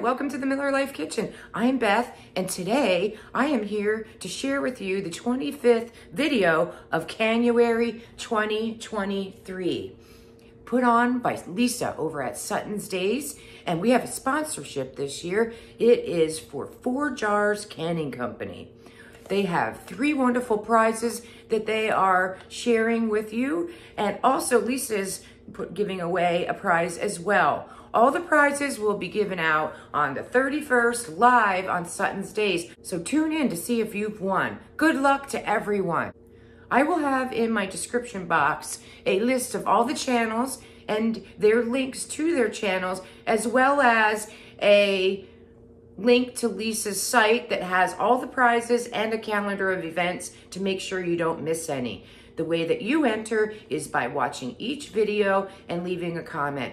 welcome to the Miller Life Kitchen. I'm Beth, and today I am here to share with you the 25th video of Canuary 2023, put on by Lisa over at Suttons Daze, and we have a sponsorship this year. It is for ForJars Canning Company. They have three wonderful prizes that they are sharing with you, and also Lisa's giving away a prize as well. All the prizes will be given out on the 31st live on Suttons Daze, so tune in to see if you've won. Good luck to everyone. I will have in my description box a list of all the channels and their links to their channels, as well as a link to Lisa's site that has all the prizes and a calendar of events to make sure you don't miss any. The way that you enter is by watching each video and leaving a comment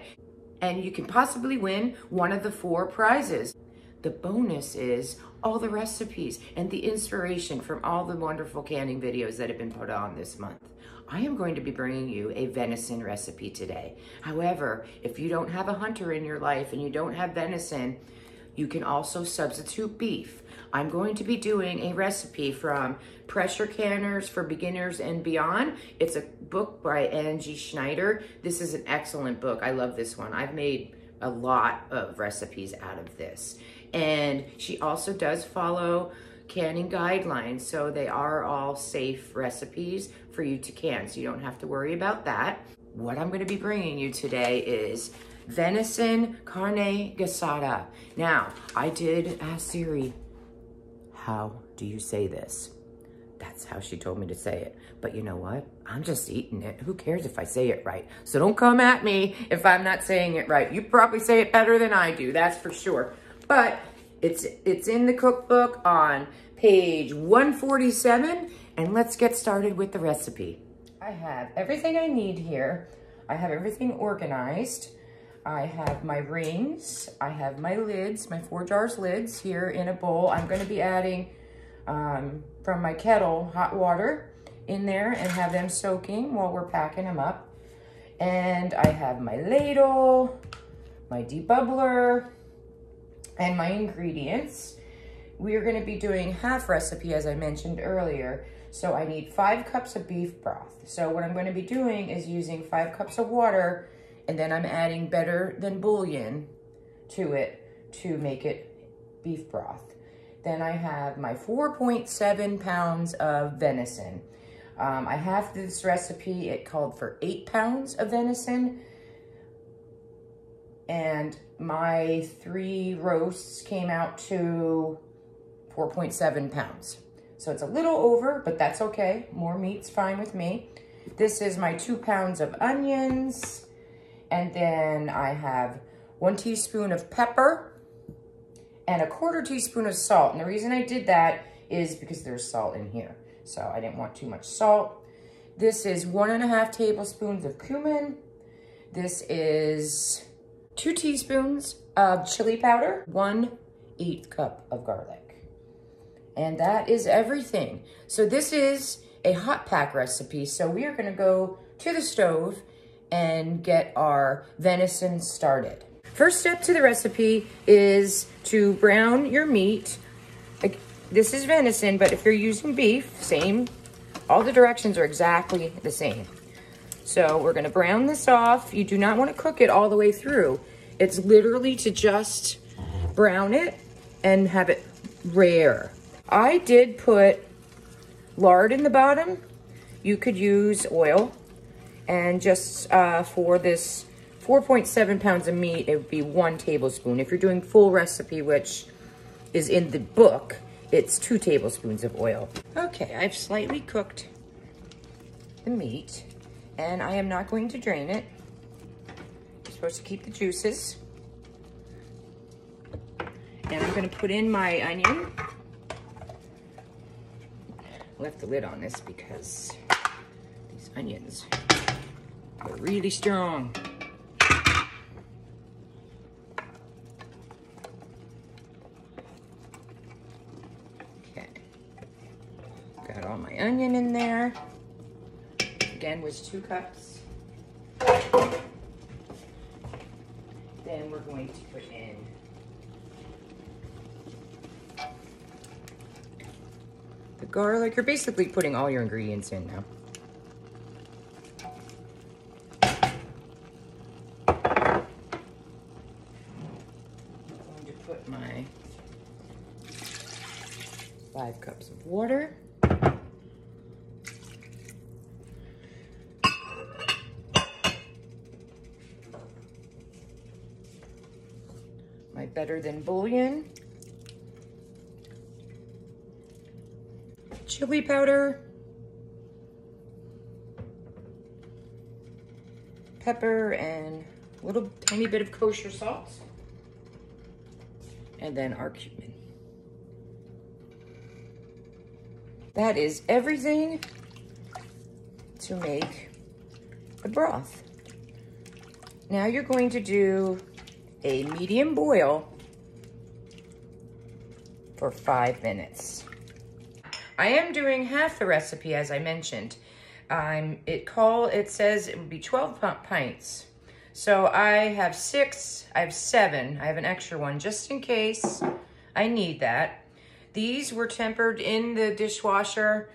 and you can possibly win one of the four prizes. The bonus is all the recipes and the inspiration from all the wonderful canning videos that have been put on this month. I am going to be bringing you a venison recipe today. However, if you don't have a hunter in your life and you don't have venison, you can also substitute beef. I'm going to be doing a recipe from Pressure Canners for Beginners and Beyond. It's a book by Angi Schneider. This is an excellent book. I love this one. I've made a lot of recipes out of this. And she also does follow canning guidelines, so they are all safe recipes for you to can, so you don't have to worry about that. What I'm gonna be bringing you today is venison carne asada. Now, I did ask Siri, how do you say this? That's how she told me to say it. But you know what? I'm just eating it. Who cares if I say it right? So don't come at me if I'm not saying it right. You probably say it better than I do, that's for sure. But it's, it's in the cookbook on page 147. And let's get started with the recipe. I have everything I need here. I have everything organized. I have my rings. I have my lids, my ForJars lids here in a bowl. I'm going to be adding um, from my kettle hot water in there and have them soaking while we're packing them up. And I have my ladle, my debubbler, and my ingredients. We are going to be doing half recipe as I mentioned earlier. So I need five cups of beef broth. So what I'm going to be doing is using five cups of water and then I'm adding better than bouillon to it to make it beef broth. Then I have my 4.7 pounds of venison. Um, I have this recipe, it called for eight pounds of venison. And my three roasts came out to 4.7 pounds. So it's a little over, but that's okay. More meat's fine with me. This is my two pounds of onions, and then I have one teaspoon of pepper and a quarter teaspoon of salt. And the reason I did that is because there's salt in here. So I didn't want too much salt. This is one and a half tablespoons of cumin. This is two teaspoons of chili powder, one eighth cup of garlic. And that is everything. So this is a hot pack recipe. So we are gonna go to the stove and get our venison started. First step to the recipe is to brown your meat. This is venison, but if you're using beef, same. All the directions are exactly the same. So we're gonna brown this off. You do not wanna cook it all the way through. It's literally to just brown it and have it rare. I did put lard in the bottom. You could use oil and just uh, for this 4.7 pounds of meat, it would be one tablespoon. If you're doing full recipe, which is in the book, it's two tablespoons of oil. Okay, I've slightly cooked the meat and I am not going to drain it. You're supposed to keep the juices. And I'm gonna put in my onion. Left the lid on this because these onions Really strong. Okay. Got all my onion in there. Again was two cups. Then we're going to put in the garlic. You're basically putting all your ingredients in now. Five cups of water. My better than bouillon. chili powder, pepper, and a little tiny bit of kosher salt. And then our cumin. That is everything to make the broth. Now you're going to do a medium boil for five minutes. I am doing half the recipe as I mentioned. Um, it call it says it would be 12 pints. So I have six, I have seven. I have an extra one just in case I need that. These were tempered in the dishwasher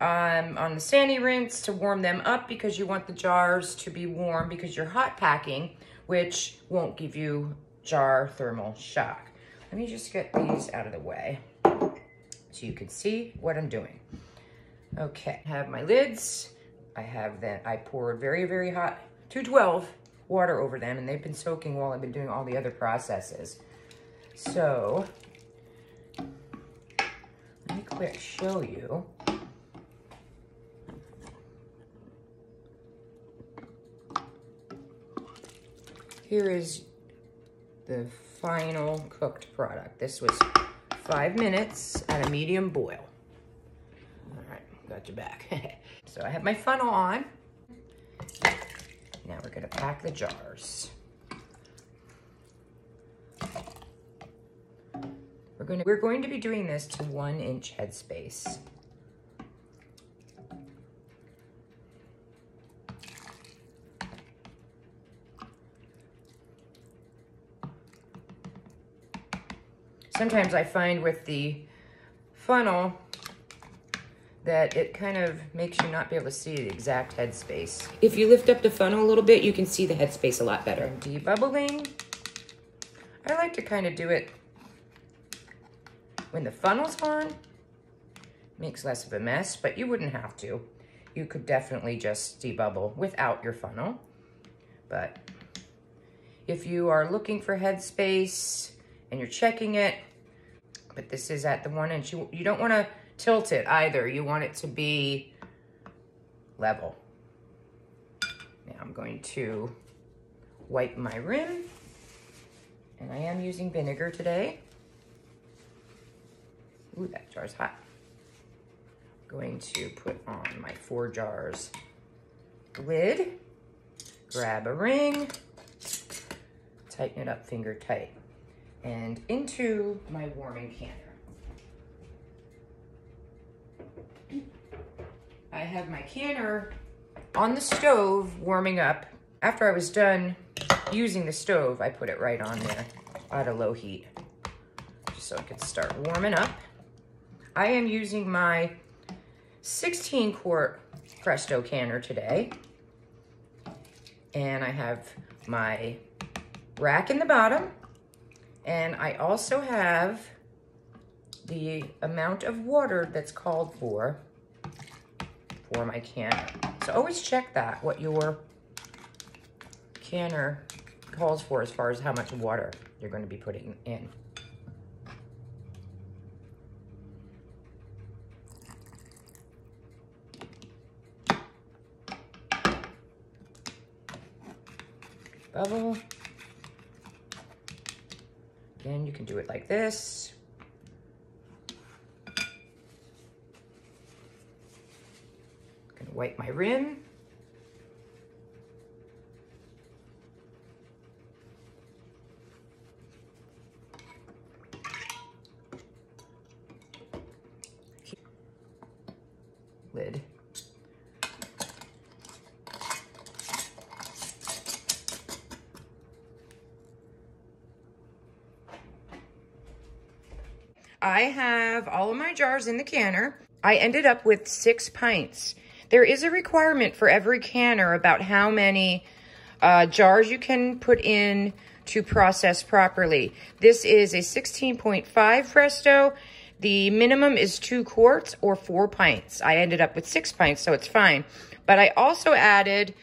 um, on the sani rinse to warm them up because you want the jars to be warm because you're hot packing, which won't give you jar thermal shock. Let me just get these out of the way so you can see what I'm doing. Okay, I have my lids. I have that, I poured very, very hot 212 water over them and they've been soaking while I've been doing all the other processes. So, let me quick show you. Here is the final cooked product. This was five minutes at a medium boil. All right, got you back. so I have my funnel on. Now we're gonna pack the jars. We're going to, we're going to be doing this to one inch headspace. sometimes I find with the funnel that it kind of makes you not be able to see the exact headspace. If you lift up the funnel a little bit, you can see the headspace a lot better. And debubbling, I like to kind of do it when the funnel's on. Makes less of a mess, but you wouldn't have to. You could definitely just debubble without your funnel. But if you are looking for headspace and you're checking it, but this is at the one inch. You, you don't want to tilt it either. You want it to be level. Now I'm going to wipe my rim. And I am using vinegar today. Ooh, that jar's hot. I'm going to put on my ForJars lid, grab a ring, tighten it up finger tight and into my warming canner. I have my canner on the stove warming up. After I was done using the stove, I put it right on there at a low heat just so it could start warming up. I am using my 16 quart Presto canner today. And I have my rack in the bottom and I also have the amount of water that's called for for my canner. So always check that, what your canner calls for as far as how much water you're going to be putting in. Bubble. Again, you can do it like this. I'm gonna wipe my rim. Lid. I have all of my jars in the canner. I ended up with six pints. There is a requirement for every canner about how many uh, jars you can put in to process properly. This is a 16.5 Presto. The minimum is two quarts or four pints. I ended up with six pints, so it's fine. But I also added,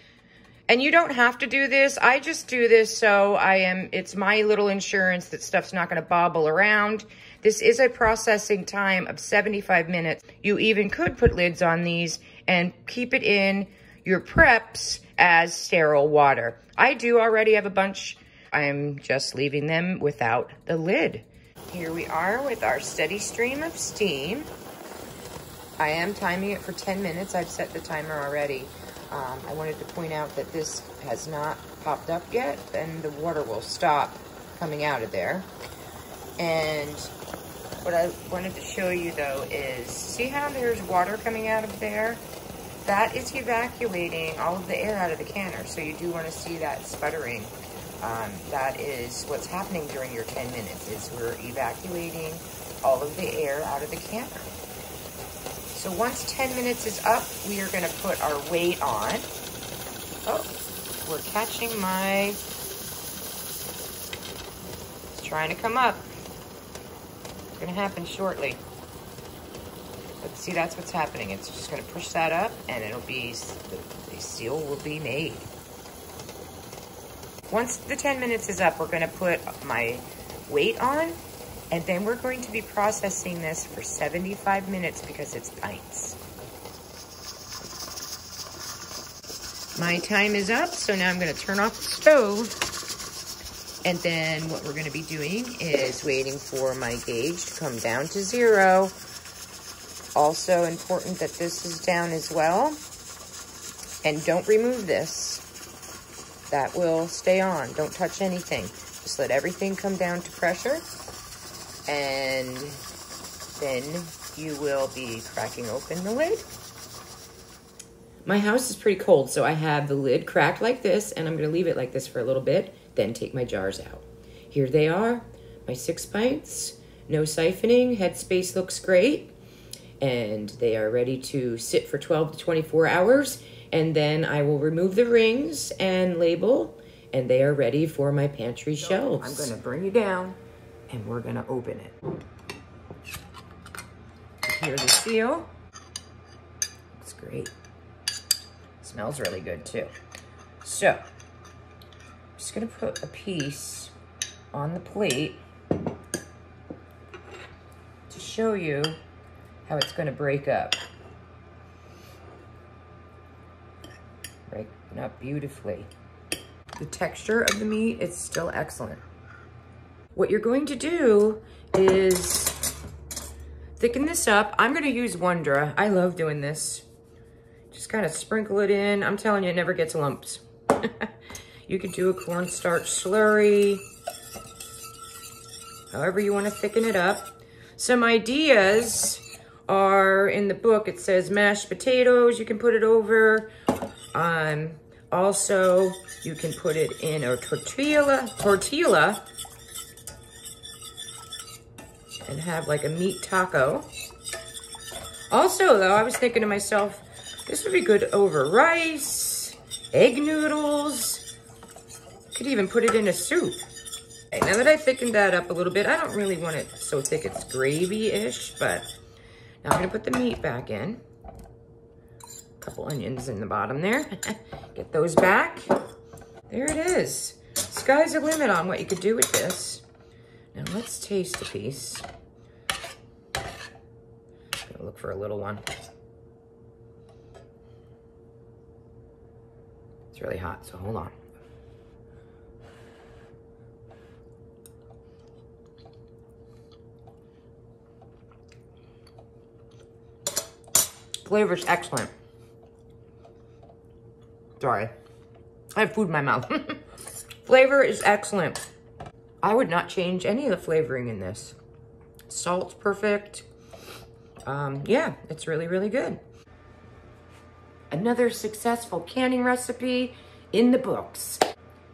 and you don't have to do this. I just do this so I am, it's my little insurance that stuff's not going to bobble around. This is a processing time of 75 minutes. You even could put lids on these and keep it in your preps as sterile water. I do already have a bunch. I'm just leaving them without the lid. Here we are with our steady stream of steam. I am timing it for 10 minutes. I've set the timer already. Um, I wanted to point out that this has not popped up yet, and the water will stop coming out of there. And what I wanted to show you though is, see how there's water coming out of there? That is evacuating all of the air out of the canner, so you do want to see that sputtering. Um, that is what's happening during your 10 minutes, is we're evacuating all of the air out of the canner. So once 10 minutes is up, we are going to put our weight on. Oh, we're catching my... It's trying to come up. Going to happen shortly. But see, that's what's happening. It's just going to push that up, and it'll be, the, the seal will be made. Once the 10 minutes is up, we're going to put my weight on, and then we're going to be processing this for 75 minutes because it's pints. My time is up, so now I'm going to turn off the stove. And then what we're going to be doing is waiting for my gauge to come down to zero. Also important that this is down as well. And don't remove this. That will stay on. Don't touch anything. Just let everything come down to pressure. And then you will be cracking open the lid. My house is pretty cold, so I have the lid cracked like this, and I'm going to leave it like this for a little bit, then take my jars out. Here they are, my six pints, no siphoning, headspace looks great and they are ready to sit for 12 to 24 hours. And then I will remove the rings and label, and they are ready for my pantry shelves. I'm going to bring you down, and we're going to open it. Here's the seal. Looks great. Smells really good, too. So, just going to put a piece on the plate to show you how it's going to break up. Breaking up beautifully. The texture of the meat is still excellent. What you're going to do is thicken this up. I'm going to use Wondra. I love doing this. Just kind of sprinkle it in. I'm telling you, it never gets lumps. you could do a cornstarch slurry. However you want to thicken it up. Some ideas are in the book. It says mashed potatoes, you can put it over. Um, also, you can put it in a tortilla, tortilla and have like a meat taco. Also, though, I was thinking to myself, this would be good over rice, egg noodles. Could even put it in a soup. Okay, now that I thickened that up a little bit, I don't really want it so thick it's gravy-ish, but now I'm gonna put the meat back in. A couple onions in the bottom there. Get those back. There it is. Sky's the limit on what you could do with this. Now let's taste a piece. Look for a little one. It's really hot, so hold on. Flavor's excellent. Sorry. I have food in my mouth. Flavor is excellent. I would not change any of the flavoring in this. Salt's perfect. Um, yeah, it's really, really good. Another successful canning recipe in the books.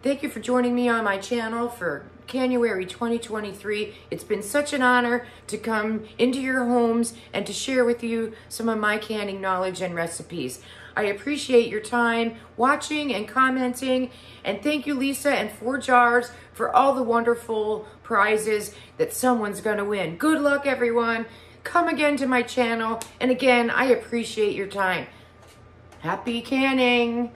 Thank you for joining me on my channel for Canuary 2023. It's been such an honor to come into your homes and to share with you some of my canning knowledge and recipes. I appreciate your time watching and commenting. And thank you, Lisa and ForJars, for all the wonderful prizes that someone's going to win. Good luck, everyone. Come again to my channel. And again, I appreciate your time. Happy canning.